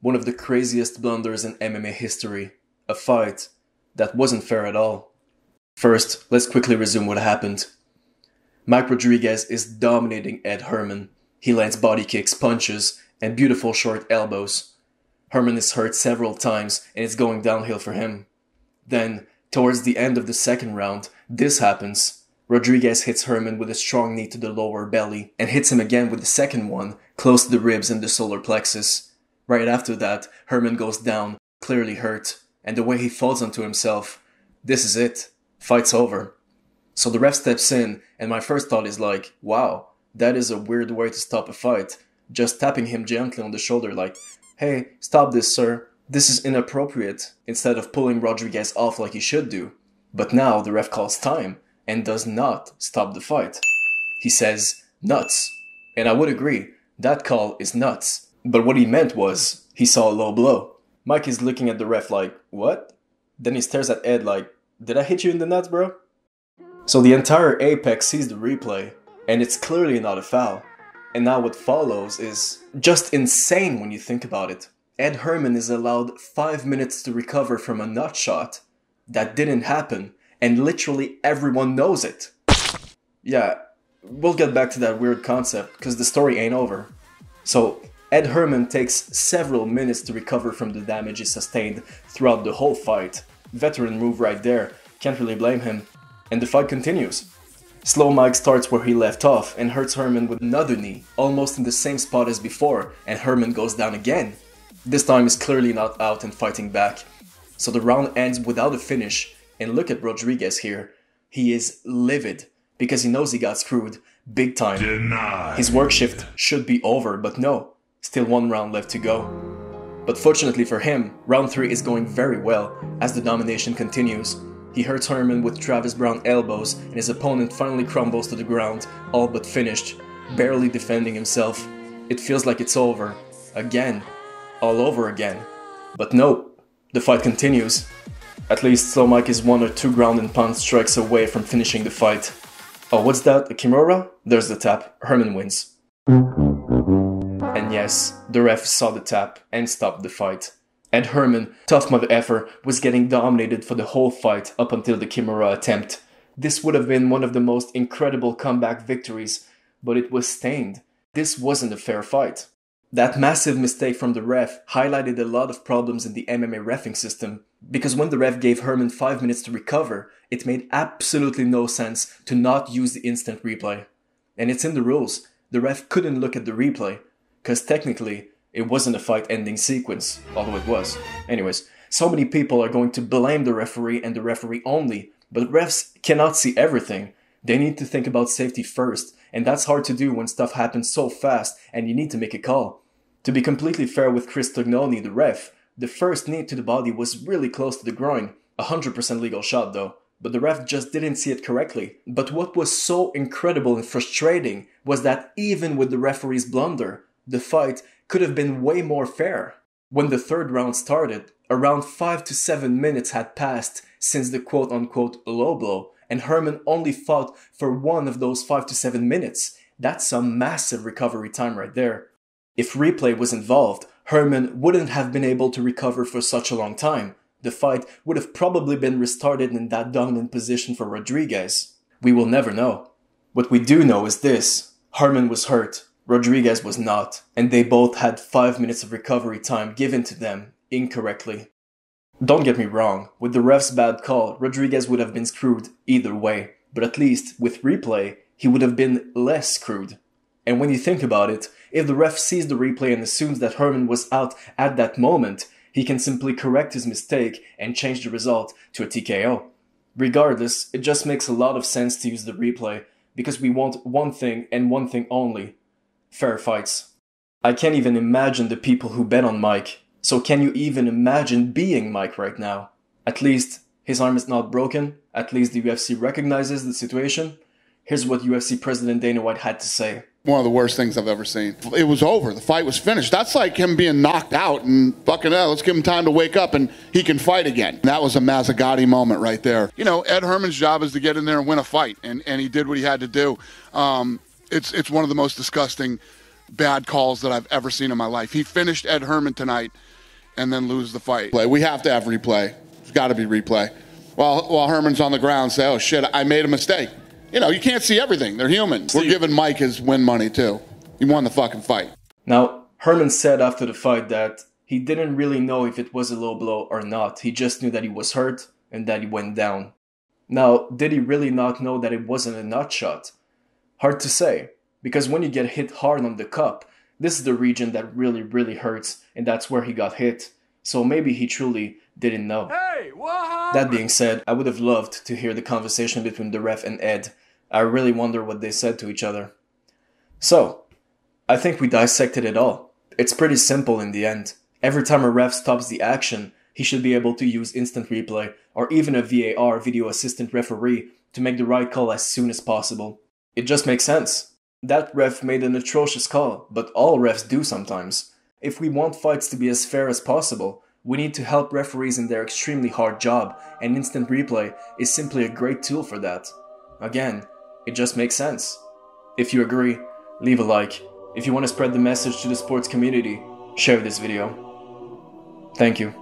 One of the craziest blunders in MMA history. A fight that wasn't fair at all. First, let's quickly resume what happened. Mike Rodriguez is dominating Ed Herman. He lands body kicks, punches, and beautiful short elbows. Herman is hurt several times and it's going downhill for him. Then, towards the end of the second round, this happens. Rodriguez hits Herman with a strong knee to the lower belly and hits him again with the second one, close to the ribs and the solar plexus. Right after that, Herman goes down, clearly hurt, and the way he falls onto himself, this is it. Fight's over. So the ref steps in, and my first thought is like, wow, that is a weird way to stop a fight. Just tapping him gently on the shoulder, like, hey, stop this, sir. This is inappropriate, instead of pulling Rodriguez off like he should do. But now the ref calls time and does not stop the fight. He says, nuts. And I would agree, that call is nuts. But what he meant was, he saw a low blow. Mike is looking at the ref like, what? Then he stares at Ed like, did I hit you in the nuts, bro? So the entire Apex sees the replay, and it's clearly not a foul. And now what follows is just insane when you think about it. Ed Herman is allowed 5 minutes to recover from a nut shot. That didn't happen, and literally everyone knows it. Yeah, we'll get back to that weird concept, because the story ain't over. So, Ed Herman takes several minutes to recover from the damage he sustained throughout the whole fight. Veteran move right there, can't really blame him. And the fight continues. Slow Mike starts where he left off and hurts Herman with another knee, almost in the same spot as before, and Herman goes down again. This time is clearly not out and fighting back. So the round ends without a finish, and look at Rodriguez here. He is livid because he knows he got screwed big time. Denied. His work shift should be over, but no, still one round left to go. But fortunately for him, round 3 is going very well as the domination continues. He hurts Herman with Travis Browne elbows and his opponent finally crumbles to the ground, all but finished, barely defending himself. It feels like it's over. Again. All over again. But nope, the fight continues. At least Slow Mike is one or two ground and pound strikes away from finishing the fight. Oh, what's that? A Kimura? There's the tap. Herman wins. And yes, the ref saw the tap and stopped the fight. Ed Herman, tough mother effer, was getting dominated for the whole fight up until the Kimura attempt. This would have been one of the most incredible comeback victories, but it was stained. This wasn't a fair fight. That massive mistake from the ref highlighted a lot of problems in the MMA refing system, because when the ref gave Herman 5 minutes to recover, it made absolutely no sense to not use the instant replay. And it's in the rules, the ref couldn't look at the replay, because technically, it wasn't a fight ending sequence, although it was. Anyways, so many people are going to blame the referee and the referee only, but refs cannot see everything. They need to think about safety first, and that's hard to do when stuff happens so fast and you need to make a call. To be completely fair with Chris Tognoni, the ref, the first knee to the body was really close to the groin. 100% legal shot though, but the ref just didn't see it correctly. But what was so incredible and frustrating was that even with the referee's blunder, the fight could have been way more fair. When the third round started, around 5 to 7 minutes had passed since the quote unquote low blow, and Herman only fought for one of those 5 to 7 minutes. That's some massive recovery time right there. If replay was involved, Herman wouldn't have been able to recover for such a long time. The fight would have probably been restarted in that dominant position for Rodriguez. We will never know. What we do know is this Herman was hurt, Rodriguez was not, and they both had 5 minutes of recovery time given to them incorrectly. Don't get me wrong, with the ref's bad call, Rodriguez would have been screwed either way, but at least with replay, he would have been less screwed. And when you think about it, if the ref sees the replay and assumes that Herman was out at that moment, he can simply correct his mistake and change the result to a TKO. Regardless, it just makes a lot of sense to use the replay because we want one thing and one thing only fair fights. I can't even imagine the people who bet on Mike, so can you even imagine being Mike right now? At least his arm is not broken, at least the UFC recognizes the situation. Here's what UFC President Dana White had to say one of the worst things I've ever seen. It was over. The fight was finished. That's like him being knocked out and fucking hell, let's give him time to wake up and he can fight again. That was a Mazzagatti moment right there. You know, Ed Herman's job is to get in there and win a fight, and, and he did what he had to do. Um, it's it's one of the most disgusting bad calls that I've ever seen in my life. He finished Ed Herman tonight and then lose the fight. We have to have replay. There's got to be replay. While, while Herman's on the ground, say, oh shit, I made a mistake. You know, you can't see everything. They're human. We're giving Mike his win money too. He won the fucking fight. Now, Herman said after the fight that he didn't really know if it was a low blow or not. He just knew that he was hurt and that he went down. Now, did he really not know that it wasn't a nut shot? Hard to say, because when you get hit hard on the cup, this is the region that really, really hurts, and that's where he got hit. So maybe he truly didn't know. Hey, That being said, I would have loved to hear the conversation between the ref and Ed. I really wonder what they said to each other. So, I think we dissected it all. It's pretty simple in the end. Every time a ref stops the action, he should be able to use instant replay or even a VAR video assistant referee to make the right call as soon as possible. It just makes sense. That ref made an atrocious call, but all refs do sometimes. If we want fights to be as fair as possible, we need to help referees in their extremely hard job, and instant replay is simply a great tool for that. Again, it just makes sense. If you agree, leave a like. If you want to spread the message to the sports community, share this video. Thank you.